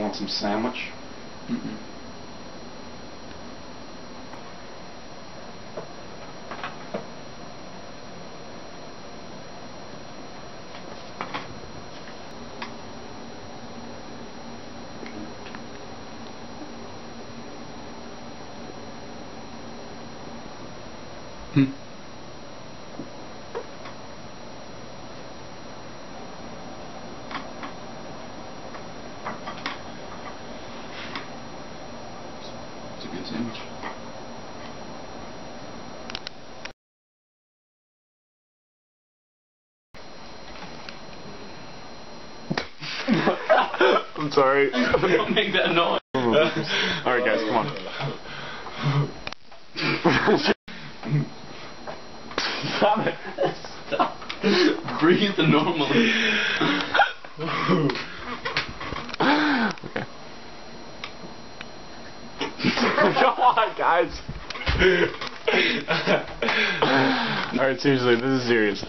want some sandwich? Mm-mm. Hmm. It's a good sandwich. I'm sorry. Don't make that noise. Alright guys, come on. Stop it. Stop. Breathe normally. okay. Come on, guys. Alright, seriously, this is serious.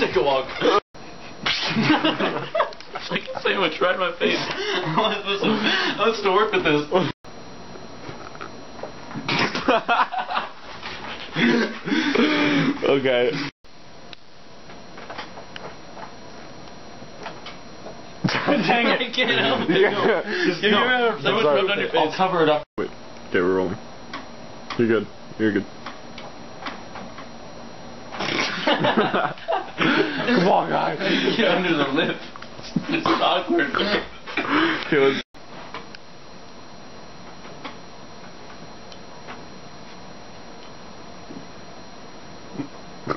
Take a walk. it's like a sandwich right in my face. How am I supposed to, how am supposed to work with this? Okay. Dang I it. can't help it. Yeah. No. Just give me a I'm sandwich sorry. rubbed on your face. I'll cover it up. Wait, okay, we're rolling. You're good. You're good. Come on, guys. Get under the lip. It's awkward. Okay, let's